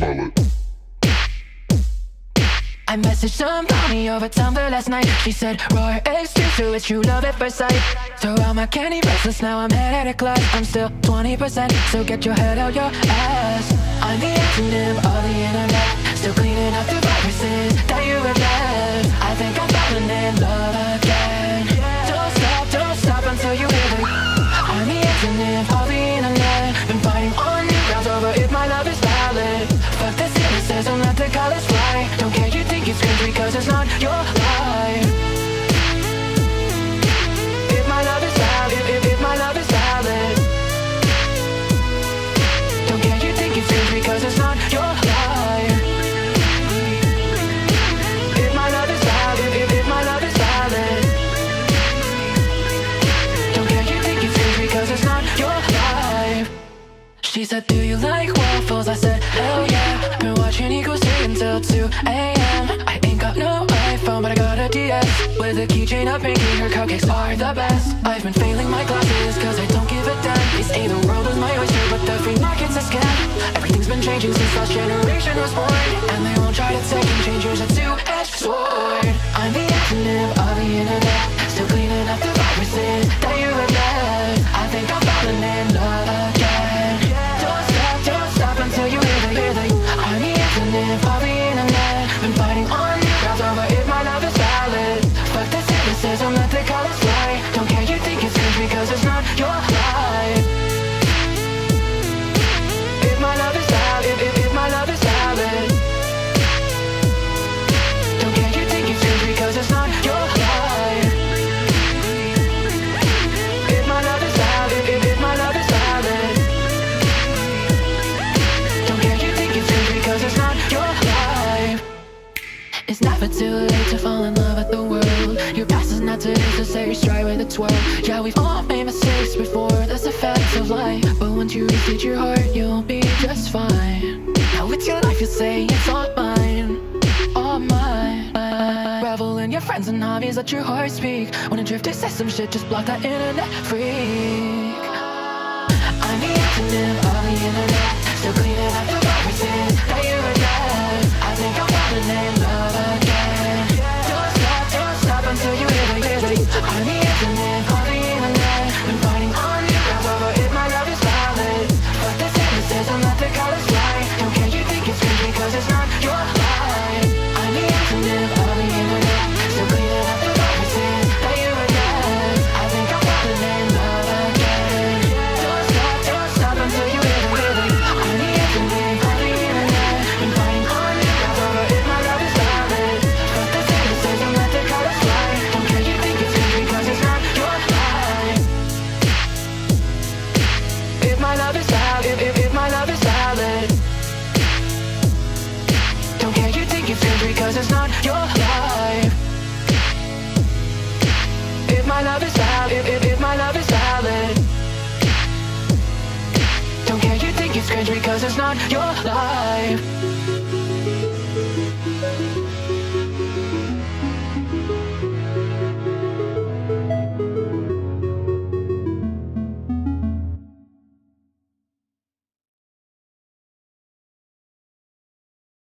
Mullet. I messaged somebody over Tumblr last night She said, Roar extreme, so it's true love at first sight. Throw out my candy bracelets, now I'm head at a class. I'm still 20%, so get your head out your ass. I'm the Antonymph of the internet Still cleaning up the viruses that you have left she said, do you like waffles? I said, hell yeah. Been watching Equals 3 until 2 a.m. I ain't got no iPhone, but I got a DS With a keychain of Pinkie, her cupcakes are the best. I've been failing my classes, cause I don't give a damn. They say the world is my oyster, but the free market's a scam. Everything's been changing since last generation was born I'm Never too late to fall in love with the world. Your past is not today, so say stride with a twirl. Yeah, we've all made mistakes before, that's a fact of life. But once you reach your heart, you'll be just fine. Now it's your life, you say. It's all mine. All mine. Revel in your friends and hobbies, let your heart speak. Drift to say some shit, just block that internet freak. I'm the of because it's not your life. If my love is valid, if, if, if my love is valid. Don't care you think it's cringe because it's not your life